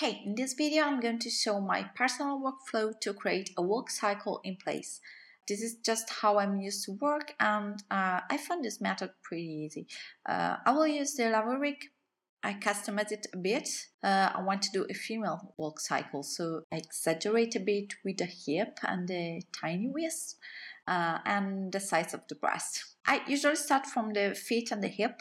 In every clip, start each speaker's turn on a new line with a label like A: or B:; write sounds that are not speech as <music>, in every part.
A: Hey, in this video I'm going to show my personal workflow to create a walk cycle in place. This is just how I'm used to work and uh, I found this method pretty easy. Uh, I will use the Eleven rig. I customize it a bit. Uh, I want to do a female walk cycle, so I exaggerate a bit with the hip and the tiny waist uh, and the size of the breast. I usually start from the feet and the hip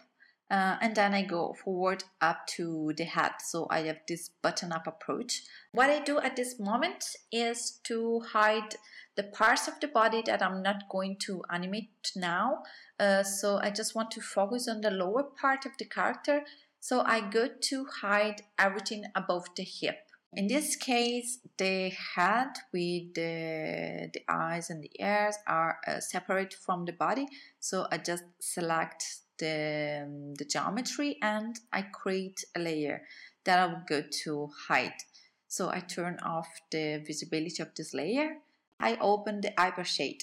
A: uh, and then I go forward up to the head. So I have this bottom up approach. What I do at this moment is to hide the parts of the body that I'm not going to animate now. Uh, so I just want to focus on the lower part of the character. So I go to hide everything above the hip. In this case, the head with the, the eyes and the ears are uh, separate from the body. So I just select the, um, the geometry and I create a layer that I will go to hide. So I turn off the visibility of this layer. I open the hypershade.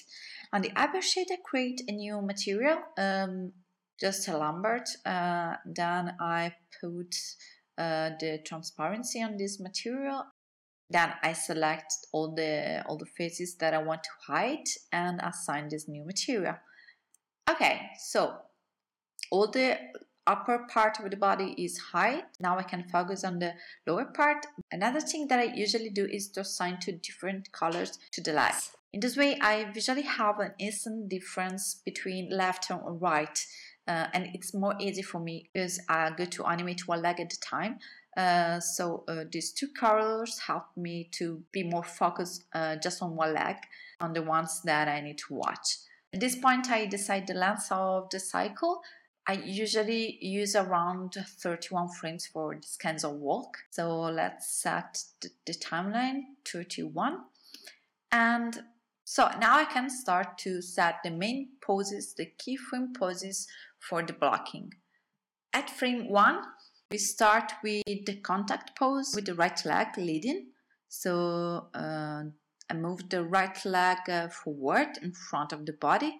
A: On the hypershade, I create a new material, um, just a Lambert. Uh, then I put uh, the transparency on this material. Then I select all the all the faces that I want to hide and assign this new material. Okay, so all the upper part of the body is high. Now I can focus on the lower part. Another thing that I usually do is to assign two different colors to the legs. In this way, I visually have an instant difference between left and right. Uh, and it's more easy for me because I go to animate one leg at a time. Uh, so uh, these two colors help me to be more focused uh, just on one leg, on the ones that I need to watch. At this point, I decide the length of the cycle I usually use around 31 frames for this kinds of walk. So let's set the, the timeline 31. And so now I can start to set the main poses, the keyframe poses for the blocking. At frame 1, we start with the contact pose with the right leg leading. So uh, I move the right leg uh, forward in front of the body.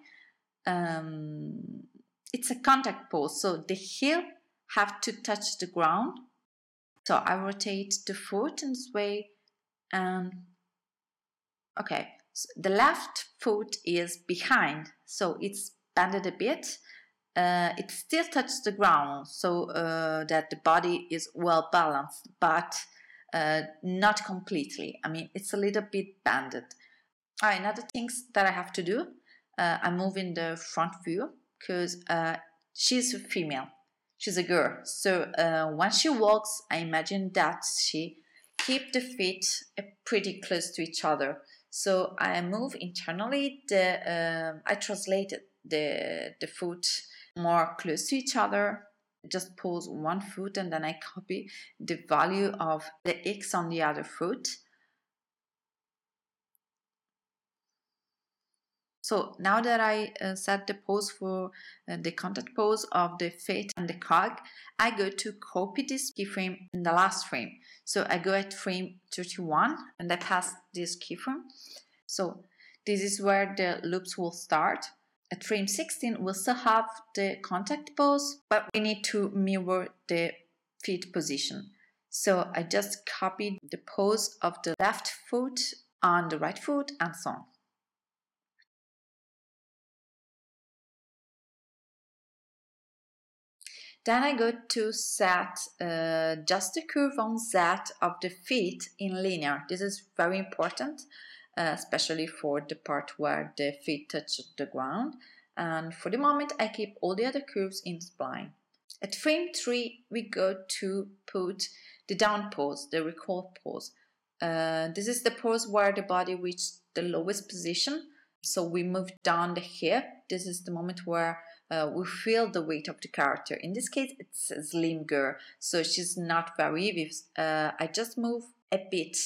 A: Um, it's a contact pose, so the heel have to touch the ground. So I rotate the foot in this way and okay, so the left foot is behind, so it's bended a bit. Uh, it still touches the ground so uh, that the body is well balanced, but uh, not completely. I mean, it's a little bit banded. All right, another things that I have to do, uh, I move in the front view because uh, she's a female. She's a girl. So uh, when she walks, I imagine that she keep the feet uh, pretty close to each other. So I move internally. The um, I translated the the foot more close to each other. Just pose one foot and then I copy the value of the x on the other foot So now that I uh, set the pose for uh, the contact pose of the feet and the cog, I go to copy this keyframe in the last frame. So I go at frame 31 and I pass this keyframe. So this is where the loops will start. At frame 16, we'll still have the contact pose, but we need to mirror the feet position. So I just copied the pose of the left foot on the right foot and so on. Then I go to set uh, just the curve on Z of the feet in linear. This is very important, uh, especially for the part where the feet touch the ground. And for the moment, I keep all the other curves in spline. At frame 3, we go to put the down pose, the recoil pose. Uh, this is the pose where the body reaches the lowest position. So we move down the hip. This is the moment where uh, we feel the weight of the character. In this case, it's a slim girl, so she's not very. Uh, I just move a bit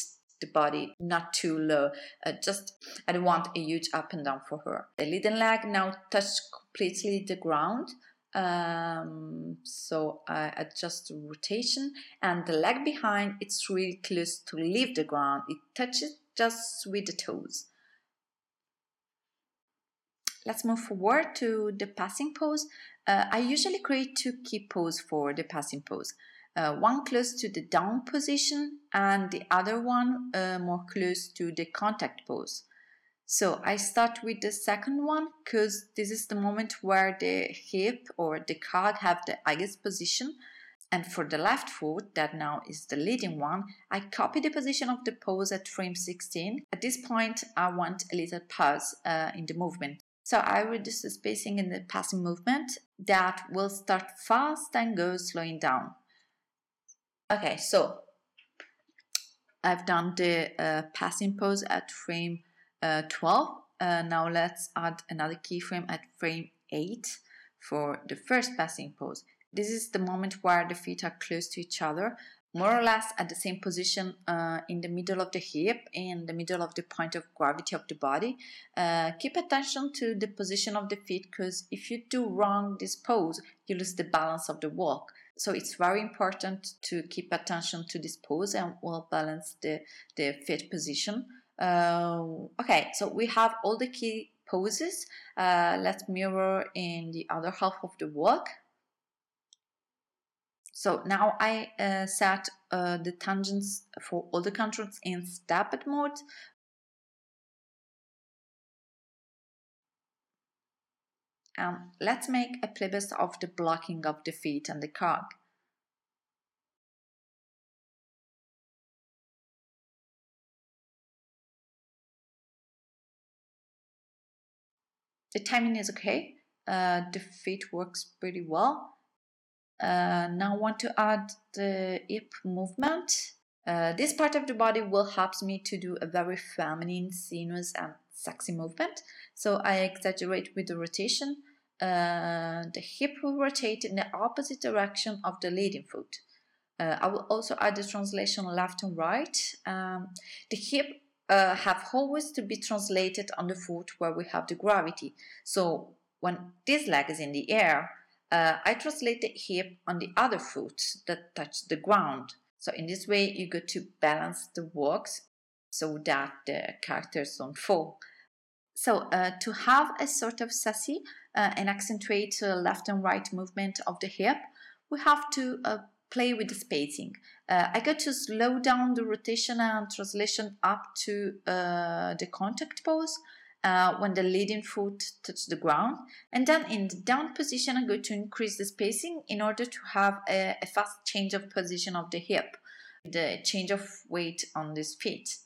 A: the body, not too low. Uh, just I don't want a huge up and down for her. The leading leg now touch completely the ground. Um, so I adjust the rotation and the leg behind it's really close to leave the ground. It touches just with the toes. Let's move forward to the passing pose. Uh, I usually create two key poses for the passing pose. uh, one close to the down position and the other one uh, more close to the contact pose. So I start with the second one because this is the moment where the hip or the calf have the highest position. And for the left foot, that now is the leading one, I copy the position of the pose at frame 16. At this point, I want a little pause uh, in the movement. So I reduce the spacing in the passing movement that will start fast and go slowing down. Okay, so I've done the uh, passing pose at frame uh, 12. Uh, now let's add another keyframe at frame 8 for the first passing pose. This is the moment where the feet are close to each other, more or less at the same position uh, in the middle of the hip, in the middle of the point of gravity of the body. Uh, keep attention to the position of the feet because if you do wrong this pose, you lose the balance of the walk. So it's very important to keep attention to this pose and well balance the, the feet position. Uh, okay, so we have all the key poses. Uh, let's mirror in the other half of the walk. So now I uh, set uh, the tangents for all the controls in stepped mode. And let's make a playblast of the blocking of the feet and the cog. The timing is okay. Uh, the feet works pretty well. Uh, now I want to add the hip movement. Uh, this part of the body will help me to do a very feminine, sinuous and sexy movement. So I exaggerate with the rotation. Uh, the hip will rotate in the opposite direction of the leading foot. Uh, I will also add the translation left and right. Um, the hip uh, have always to be translated on the foot where we have the gravity. So when this leg is in the air, uh, I translate the hip on the other foot that touch the ground. So in this way, you go to balance the walks so that the characters don't fall. So uh, to have a sort of sassy uh, and accentuate uh, left and right movement of the hip, we have to uh, play with the spacing. Uh, I got to slow down the rotation and translation up to the contact pose uh, when the leading foot touches the ground. And then in the down position, I'm going to increase the spacing in order to have a, a fast change of position of the hip, the change of weight on this feet.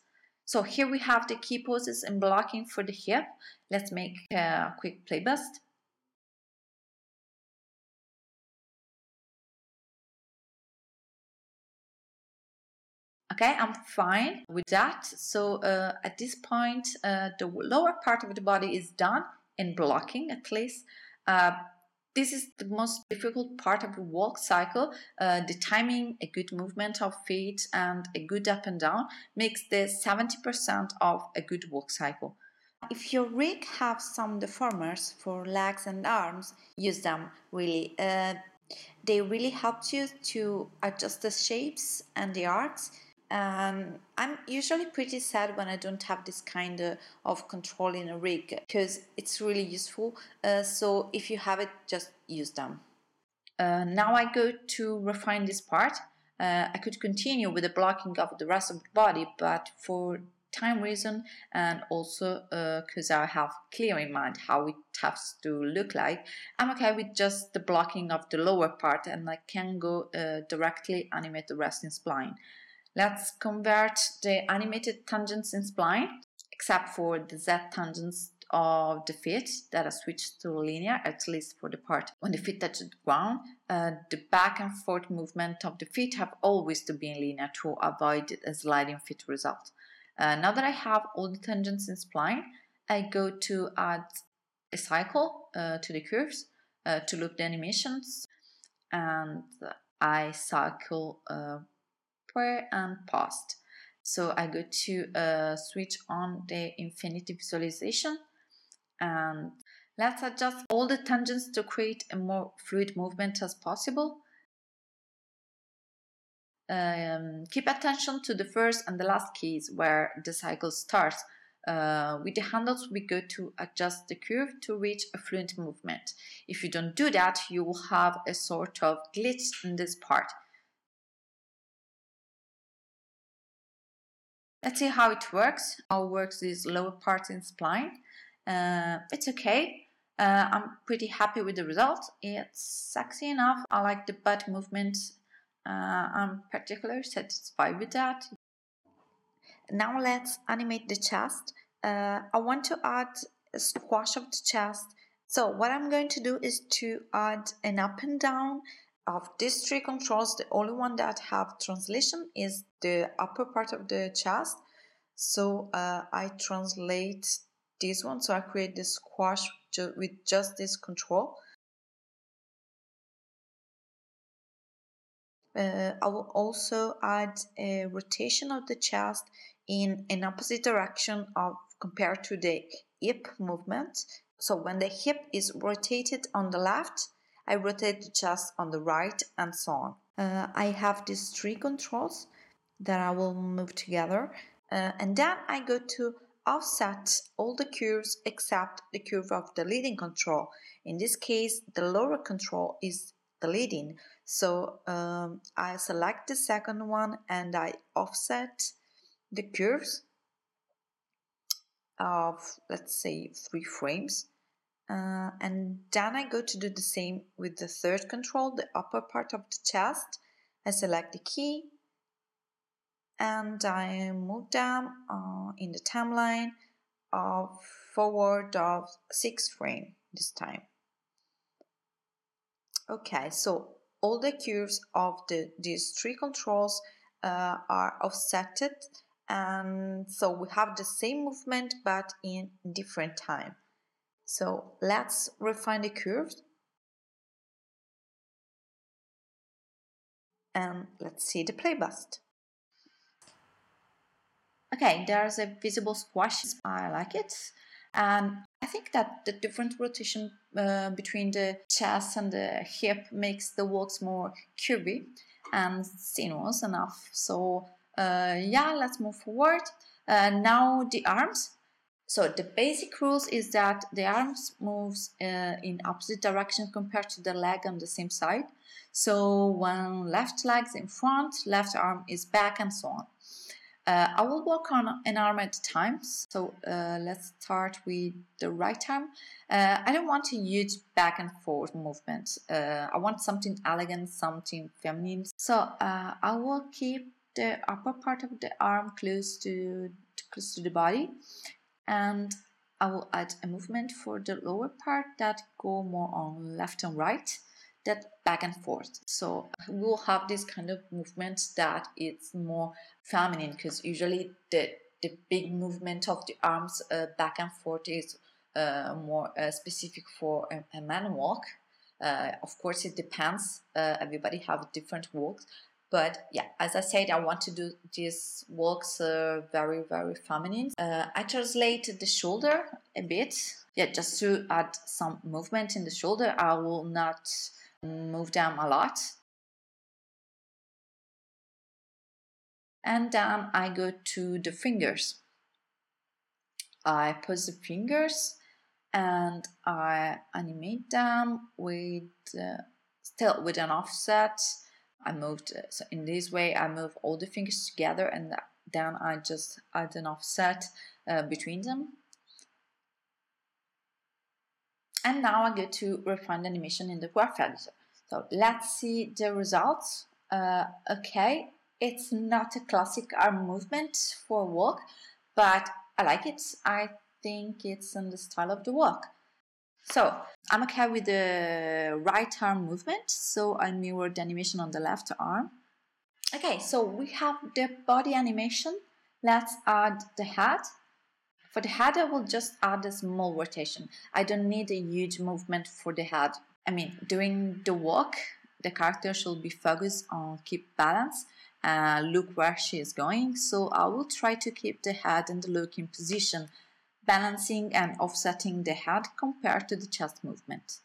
A: So here we have the key poses and blocking for the hip. Let's make a quick playblast. Okay, I'm fine with that. So uh, at this point, uh, the lower part of the body is done in blocking at least. Uh, this is the most difficult part of the walk cycle. Uh, the timing, a good movement of feet, and a good up and down makes the 70% of a good walk cycle. If your rig have some deformers for legs and arms, use them really. Uh, they really help you to adjust the shapes and the arcs and I'm usually pretty sad when I don't have this kind of control in a rig because it's really useful. Uh, so if you have it, just use them. Uh, now I go to refine this part. Uh, I could continue with the blocking of the rest of the body, but for time reason and also because uh, I have clear in mind how it has to look like, I'm okay with just the blocking of the lower part and I can go uh, directly animate the rest in spline. Let's convert the animated tangents in spline, except for the Z tangents of the feet that are switched to linear, at least for the part when the feet touch the ground. Uh, the back and forth movement of the feet have always to be in linear to avoid a sliding feet result. Uh, now that I have all the tangents in spline, I go to add a cycle uh, to the curves uh, to loop the animations and I cycle uh, and past. So I go to uh, switch on the infinity visualization and let's adjust all the tangents to create a more fluid movement as possible. Um, keep attention to the first and the last keys where the cycle starts. Uh, with the handles, we go to adjust the curve to reach a fluent movement. If you don't do that, you will have a sort of glitch in this part. Let's see how it works. How works this lower part in spline. Uh, it's okay. Uh, I'm pretty happy with the result. It's sexy enough. I like the butt movement. Uh, I'm particularly satisfied with that. Now let's animate the chest. Uh, I want to add a squash of the chest. So what I'm going to do is to add an up and down of these three controls. The only one that have translation is the upper part of the chest. So uh, I translate this one. So I create this squash ju with just this control. Uh, I will also add a rotation of the chest in an opposite direction of compared to the hip movement. So when the hip is rotated on the left, I rotate the chest on the right and so on. Uh, I have these three controls that I will move together uh, and then I go to offset all the curves except the curve of the leading control. In this case, the lower control is the leading. So um, I select the second one and I offset the curves of let's say three frames uh, and then I go to do the same with the third control the upper part of the chest. I select the key and I move them uh, in the timeline of forward of six frame this time. Okay so all the curves of the these three controls uh, are offsetted and so we have the same movement but in different time so let's refine the curves and let's see the playblast. Okay there's a visible squash. I like it. And I think that the different rotation uh, between the chest and the hip makes the walks more curvy and sinuous enough. So uh, yeah, let's move forward. Uh, now the arms. So the basic rules is that the arms moves uh, in opposite direction compared to the leg on the same side. So when left leg is in front, left arm is back and so on. Uh, I will work on an arm at a time. So uh, let's start with the right arm. Uh, I don't want a huge back and forth movement. Uh, I want something elegant, something feminine. So uh, I will keep the upper part of the arm close to close to the body and I will add a movement for the lower part that go more on left and right that back and forth. So we'll have this kind of movement that it's more feminine because usually the the big movement of the arms uh, back and forth is uh, more uh, specific for a, a man walk. Uh, of course it depends uh, everybody have different walks but yeah, as I said, I want to do these walks uh, very, very feminine. Uh, I translate the shoulder a bit, yeah, just to add some movement in the shoulder. I will not move them a lot. And then I go to the fingers. I pose the fingers and I animate them with uh, still with an offset I moved uh, so in this way I move all the fingers together and then I just add an offset uh, between them. And now I go to refine the animation in the graph editor so let's see the results. Uh, okay it's not a classic arm movement for walk but I like it. I think it's in the style of the walk so I'm okay with the right arm movement, so I mirror the animation on the left arm. Okay, so we have the body animation. Let's add the head. For the head, I will just add a small rotation. I don't need a huge movement for the head. I mean, during the walk, the character should be focused on keep balance, uh, look where she is going. So I will try to keep the head and the look in position balancing and offsetting the head compared to the chest movement.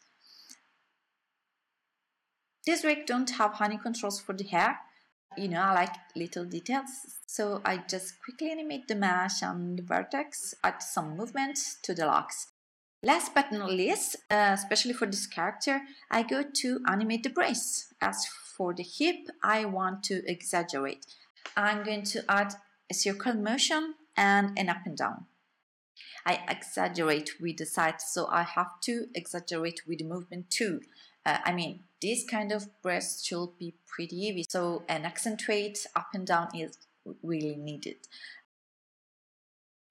A: This rig don't have any controls for the hair. You know, I like little details, so I just quickly animate the mesh and the vertex, add some movement to the locks. Last but not least, uh, especially for this character, I go to animate the brace. As for the hip, I want to exaggerate. I'm going to add a circle motion, and an up and down. I exaggerate with the side, so I have to exaggerate with the movement too. Uh, I mean, this kind of breast should be pretty heavy, so an accentuate up and down is really needed.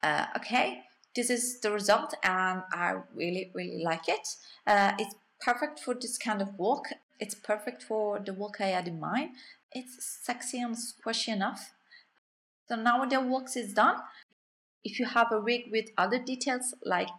A: Uh, okay, this is the result, and I really, really like it. Uh, it's perfect for this kind of walk. It's perfect for the walk I had in mind. It's sexy and squishy enough. So now the walk is done. If you have a rig with other details like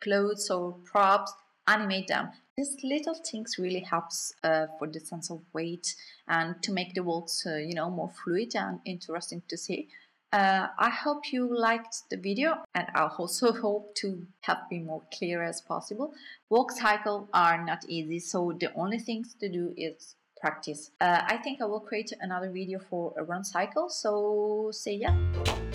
A: clothes or props, animate them. These little things really helps uh, for the sense of weight and to make the walks, uh, you know, more fluid and interesting to see. Uh, I hope you liked the video and I also <laughs> hope to help be more clear as possible. Walk cycle are not easy, so the only things to do is practice. Uh, I think I will create another video for a run cycle, so say yeah.